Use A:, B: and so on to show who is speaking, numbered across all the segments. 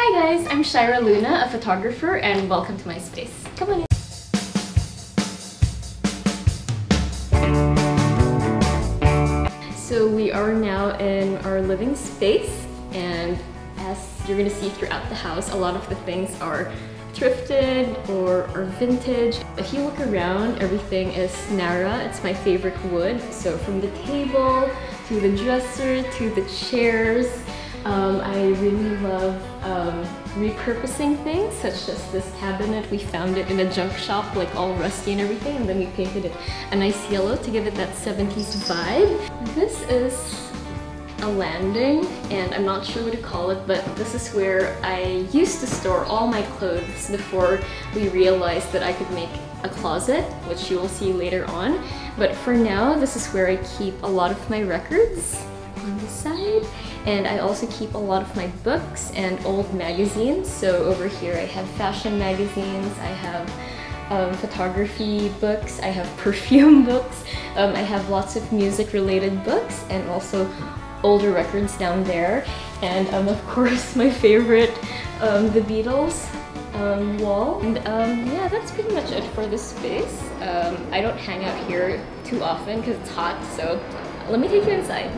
A: Hi guys, I'm Shaira Luna, a photographer, and welcome to my space. Come on in. So we are now in our living space and as you're gonna see throughout the house, a lot of the things are thrifted or, or vintage. If you look around, everything is Nara. It's my favorite wood. So from the table to the dresser to the chairs, um, I really love um, repurposing things, such as this cabinet. We found it in a junk shop, like all rusty and everything, and then we painted it a nice yellow to give it that 70s vibe. This is a landing and I'm not sure what to call it but this is where I used to store all my clothes before we realized that I could make a closet which you will see later on but for now this is where I keep a lot of my records on the side and I also keep a lot of my books and old magazines so over here I have fashion magazines I have um, photography books, I have perfume books, um, I have lots of music related books and also older records down there. And um, of course my favorite, um, The Beatles um, wall. And um, yeah, that's pretty much it for this space. I don't hang out here too often because it's hot, so let me take you inside.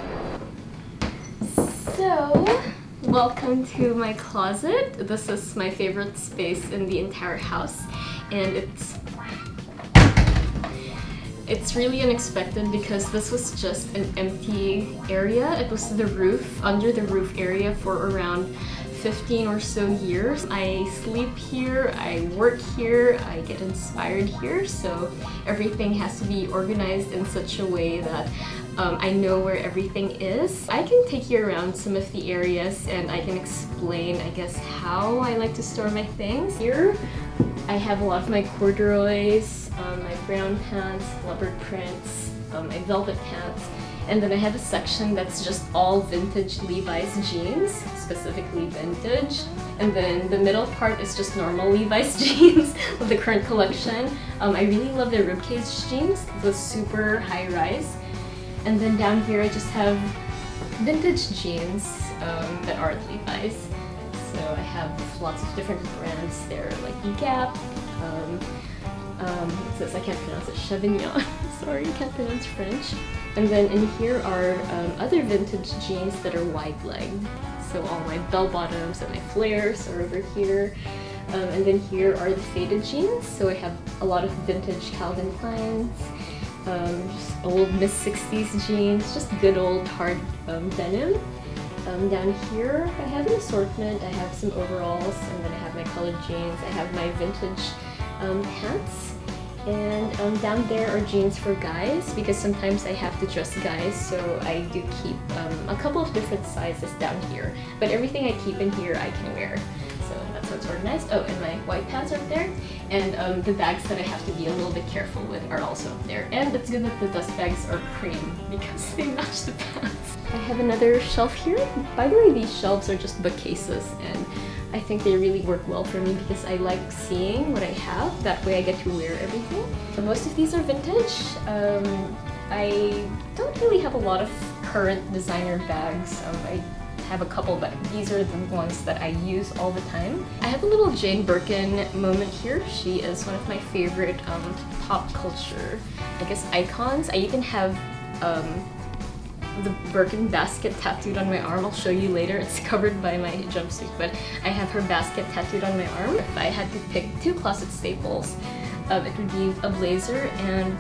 A: So, welcome to my closet. This is my favorite space in the entire house and it's it's really unexpected because this was just an empty area. It was the roof, under the roof area for around 15 or so years. I sleep here, I work here, I get inspired here, so everything has to be organized in such a way that um, I know where everything is. I can take you around some of the areas and I can explain, I guess, how I like to store my things. Here, I have a lot of my corduroys, um, my brown pants, leopard prints, um, my velvet pants, and then I have a section that's just all vintage Levi's jeans, specifically vintage. And then the middle part is just normal Levi's jeans of the current collection. Um, I really love the ribcage jeans, the super high rise. And then down here I just have vintage jeans um, that aren't Levi's. So I have lots of different brands there, like Gap, um, um, says, I can't pronounce it, Chevignon. Sorry, I can't pronounce French. And then in here are um, other vintage jeans that are wide leg. So all my bell-bottoms and my flares are over here. Um, and then here are the faded jeans. So I have a lot of vintage Calvin Kleins, um, just old Miss-60s jeans, just good old hard um, denim. Um, down here, I have an assortment. I have some overalls, and then I have my colored jeans. I have my vintage um, pants. And um, down there are jeans for guys because sometimes I have to dress guys so I do keep um, a couple of different sizes down here. But everything I keep in here I can wear. That's organized. Oh, and my white pants are there. And um, the bags that I have to be a little bit careful with are also up there. And it's good that the dust bags are cream because they match the pants. I have another shelf here. By the way, these shelves are just bookcases and I think they really work well for me because I like seeing what I have. That way I get to wear everything. Most of these are vintage. Um, I don't really have a lot of current designer bags. Um, I have a couple, but these are the ones that I use all the time. I have a little Jane Birkin moment here. She is one of my favorite um, pop culture, I guess, icons. I even have um, the Birkin basket tattooed on my arm. I'll show you later. It's covered by my jumpsuit, but I have her basket tattooed on my arm. If I had to pick two closet staples, um, it would be a blazer and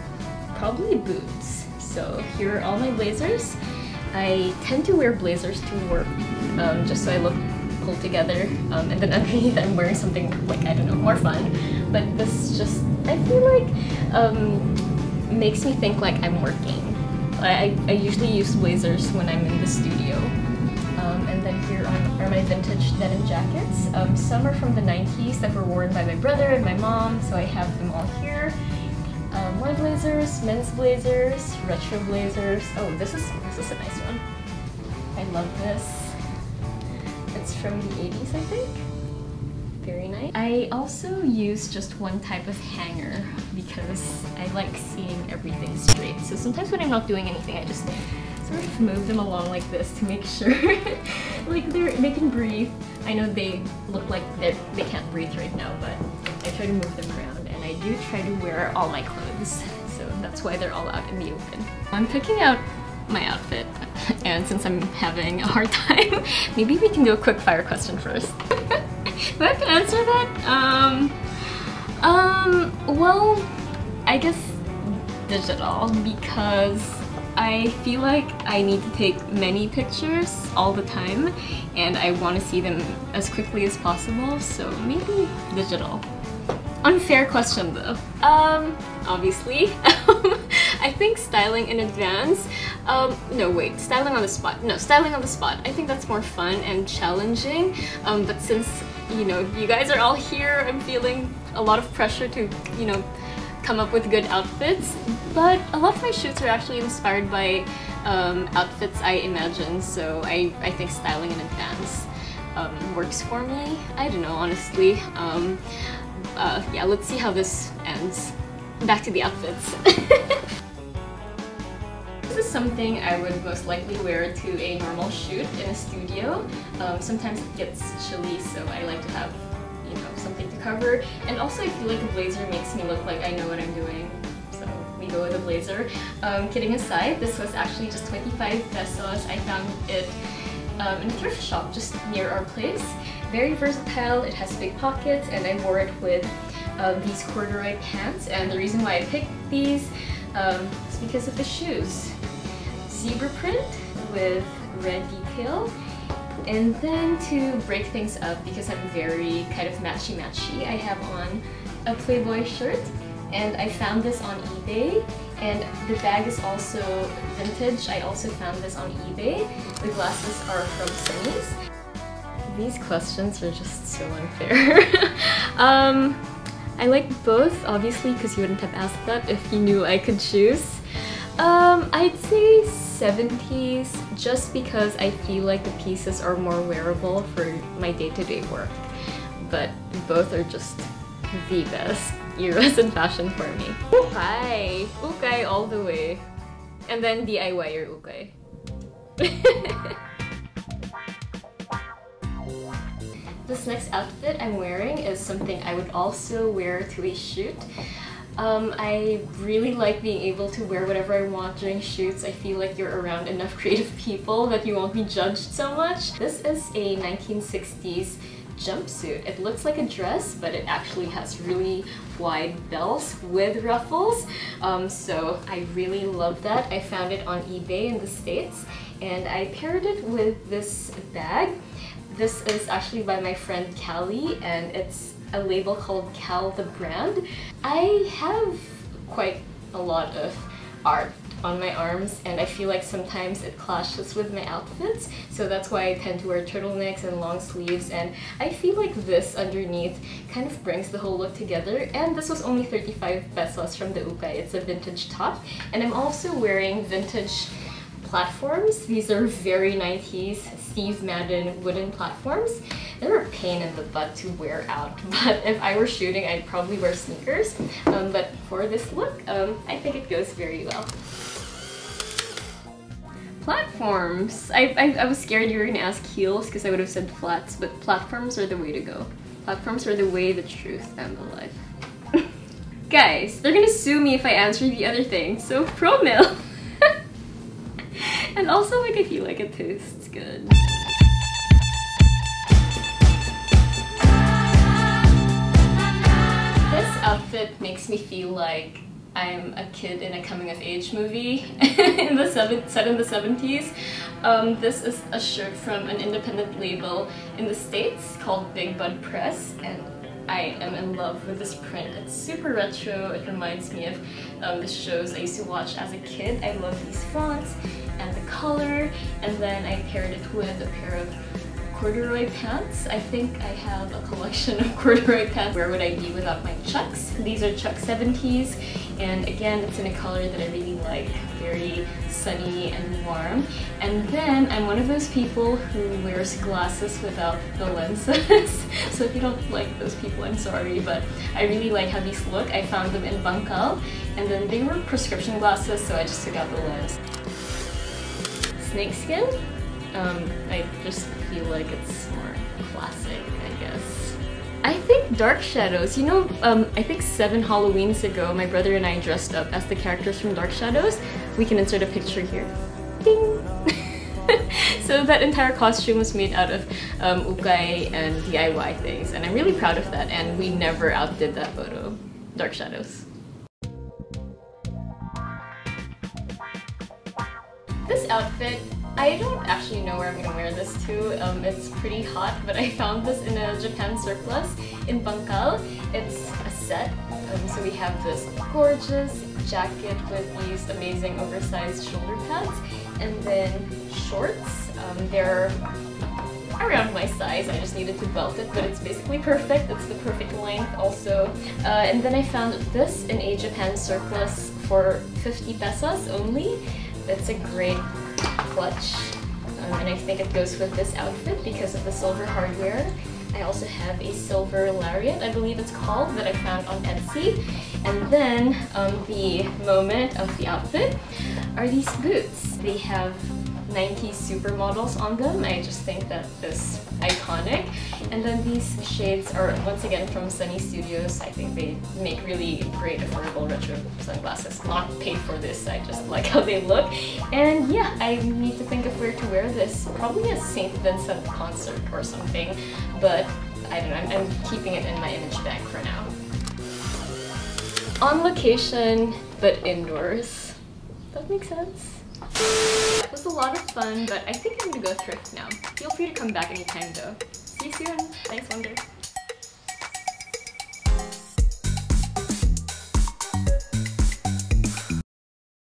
A: probably boots. So here are all my blazers. I tend to wear blazers to work um, just so I look pulled together um, and then underneath I'm wearing something like, I don't know, more fun. But this just, I feel like, um, makes me think like I'm working I, I usually use blazers when I'm in the studio. Um, and then here are, are, my vintage denim jackets. Um, some are from the 90s that were worn by my brother and my mom, so I have them all here. More blazers, men's blazers, retro blazers. Oh, this is this is a nice one. I love this. It's from the 80s, I think very nice. I also use just one type of hanger because I like seeing everything straight. So sometimes when I'm not doing anything, I just sort of move them along like this to make sure like they're they can breathe. I know they look like they can't breathe right now, but I try to move them around and I do try to wear all my clothes. So that's why they're all out in the open. I'm picking out my outfit and since I'm having a hard time, maybe we can do a quick fire question first. do I have to answer that? Um, um, well, I guess digital because I feel like I need to take many pictures all the time and I want to see them as quickly as possible, so maybe digital. Unfair question though. Um, obviously. I think styling in advance, um, no wait, styling on the spot. No, styling on the spot. I think that's more fun and challenging, um, but since, you know, you guys are all here, I'm feeling a lot of pressure to, you know, come up with good outfits, but a lot of my shoots are actually inspired by um, outfits I imagine, so I, I think styling in advance um, works for me. I don't know, honestly. Um, uh, yeah, let's see how this ends. Back to the outfits. this is something I would most likely wear to a normal shoot in a studio. Um, sometimes it gets chilly, so I like to have you know, something to cover. And also I feel like a blazer makes me look like I know what I'm doing. So we go with a blazer. Um, kidding aside, this was actually just 25 pesos. I found it um, in a thrift shop just near our place. Very versatile, it has big pockets, and I wore it with um, these corduroy pants. And the reason why I picked these um, is because of the shoes. Zebra print with red detail and then to break things up, because I'm very kind of matchy-matchy, I have on a Playboy shirt and I found this on eBay and the bag is also vintage. I also found this on eBay. The glasses are from Sunny's. These questions are just so unfair. um, I like both, obviously, because you wouldn't have asked that if you knew I could choose. Um, I'd say 70s just because I feel like the pieces are more wearable for my day-to-day -day work. But both are just the best eras in fashion for me. Hi! Ukay all the way. And then DIY your ukay. this next outfit I'm wearing is something I would also wear to a shoot. Um, I really like being able to wear whatever I want during shoots. I feel like you're around enough creative people that you won't be judged so much. This is a 1960s jumpsuit. It looks like a dress, but it actually has really wide belts with ruffles. Um, so I really love that. I found it on eBay in the States and I paired it with this bag. This is actually by my friend Callie and it's a label called Cal the Brand. I have quite a lot of art on my arms and I feel like sometimes it clashes with my outfits so that's why I tend to wear turtlenecks and long sleeves and I feel like this underneath kind of brings the whole look together and this was only 35 pesos from the Ukay. It's a vintage top and I'm also wearing vintage platforms. These are very 90s Steve Madden wooden platforms. They're a pain in the butt to wear out, but if I were shooting, I'd probably wear sneakers. Um, but for this look, um, I think it goes very well. Platforms. I, I, I was scared you were gonna ask heels because I would have said flats, but platforms are the way to go. Platforms are the way, the truth, and the life. Guys, they're gonna sue me if I answer the other thing, so Promil. and also like I feel like it tastes good. This outfit makes me feel like I'm a kid in a coming of age movie in the seven, set in the 70s. Um, this is a shirt from an independent label in the States called Big Bud Press and I am in love with this print. It's super retro. It reminds me of um, the shows I used to watch as a kid. I love these fonts and the color and then I paired it with a pair of corduroy pants. I think I have a collection of corduroy pants. Where would I be without my Chucks? These are Chuck 70s and again it's in a color that I really like, very sunny and warm. And then I'm one of those people who wears glasses without the lenses. so if you don't like those people, I'm sorry, but I really like how these look. I found them in Bangkal and then they were prescription glasses so I just took out the lens. snakeskin. Um, I just feel like it's more classic, I guess. I think Dark Shadows. You know, um, I think seven Halloweens ago, my brother and I dressed up as the characters from Dark Shadows. We can insert a picture here. Ding! so that entire costume was made out of um, ukay and DIY things, and I'm really proud of that, and we never outdid that photo. Dark Shadows. This outfit, I don't actually know where I'm gonna wear this to. Um, it's pretty hot, but I found this in a Japan surplus in Bangkal. It's a set, um, so we have this gorgeous jacket with these amazing oversized shoulder pads, and then shorts. Um, they're around my size. I just needed to belt it, but it's basically perfect. It's the perfect length also. Uh, and then I found this in a Japan surplus for 50 pesos only. It's a great clutch. Um, and I think it goes with this outfit because of the silver hardware. I also have a silver lariat, I believe it's called, that I found on Etsy. And then um, the moment of the outfit are these boots. They have 90s supermodels on them. I just think that is iconic. And then these shades are once again from Sunny Studios. I think they make really great affordable retro sunglasses. Not paid for this, I just like how they look. And yeah, I need to think of where to wear this. Probably a St. Vincent concert or something, but I don't know, I'm, I'm keeping it in my image bag for now. On location, but indoors. That makes sense. It was a lot of fun, but I think I'm gonna go thrift now. Feel free to come back anytime though. See you soon. Thanks, Wonder.